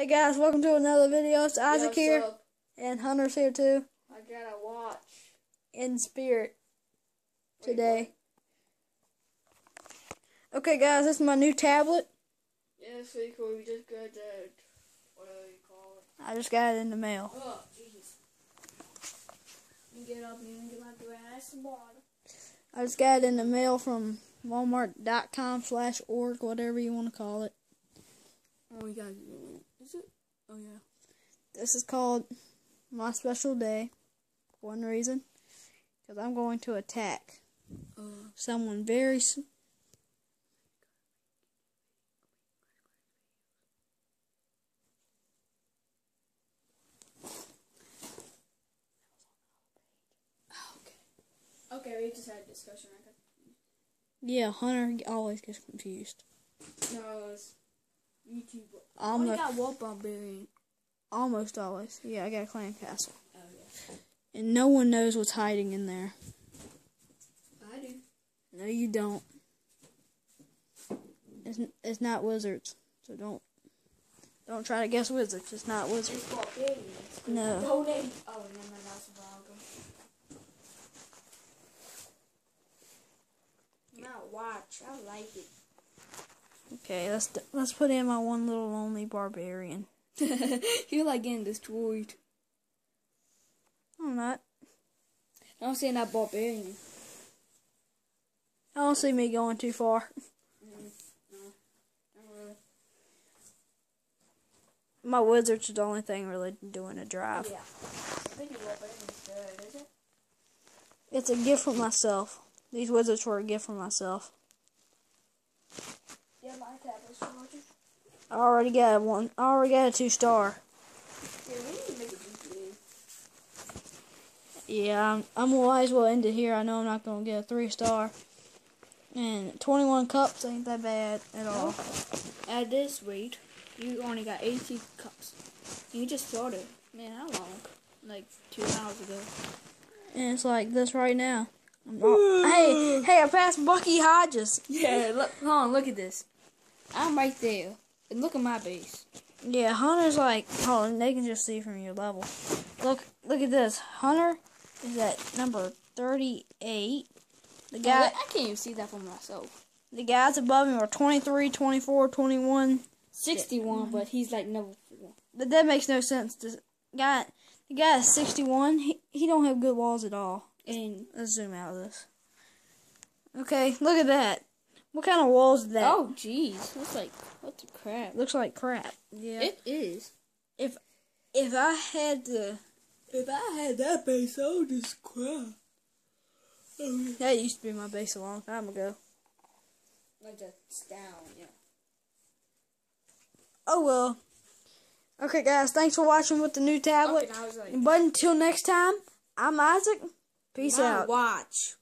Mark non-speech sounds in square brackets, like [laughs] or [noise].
Hey guys, welcome to another video. It's Isaac Yo, here, and Hunter's here too, I gotta watch. in spirit Wait, today. Okay guys, this is my new tablet. Yeah, it's pretty cool. We just got that. Whatever you call it. I just got it in the mail. Oh. Let me get up and get my glass of water. I just got it in the mail from Walmart.com slash org, whatever you want to call it. Oh, you guys. Is it? Oh, yeah. This is called My Special Day. One reason, because I'm going to attack Uh, someone very. S- okay. Okay, we just had a discussion. Yeah, Hunter always gets confused. No, YouTube. Oh, you got what barbarian? Almost always. Yeah, I got a clan castle. Oh, yeah. And no one knows what's hiding in there. I do. No, you don't. It's, it's not wizards, so don't don't try to guess wizards. It's not wizards. It's. No. Oh, no, no, that's a ago. Now watch. I like it. Okay, let's let's put in my one little lonely barbarian. [laughs] [laughs] You're like getting destroyed. I'm not. I'm saying that barbarian. I don't see me going too far. [laughs] Mm, no, not really. My wizards are the only thing really doing a drive. Yeah. I think barbarian's good, is it? It's a gift from myself. These wizards were a gift from myself. Yeah, my tablet's charging. I already got one. I already got a two star. Yeah, we need to make a GTA. Yeah, I'm, I'm might as well end it here. I know I'm not gonna get a three star. And 21 cups ain't that bad at all. At this rate, you only got 80 cups. You just started. Man, how long? Like two hours ago. And it's like this right now. Hey, [sighs] hey, I passed Bucky Hodges. Yeah, look, hold on, look at this. I'm right there. And look at my base. Yeah, Hunter's like, hold on, they can just see from your level. Look, look at this. Hunter is at number 38. The guy, I can't even see that for myself. the guys above him are 23, 24, 21. 61, but he's like number four. But that makes no sense. The guy, the guy is 61. He, he don't have good walls at all. And Let's zoom out of this. Okay, look at that. What kind of walls is that? oh, jeez, Looks like what the crap. looks like crap. Yeah. It is. if if I had to, If I had that base, I would just crap. that used to be my base a long time ago. Like that's down, yeah. Oh well. Okay, guys, thanks for watching with the new tablet. Okay, like, But until next time, I'm Isaac. Peace out. watch.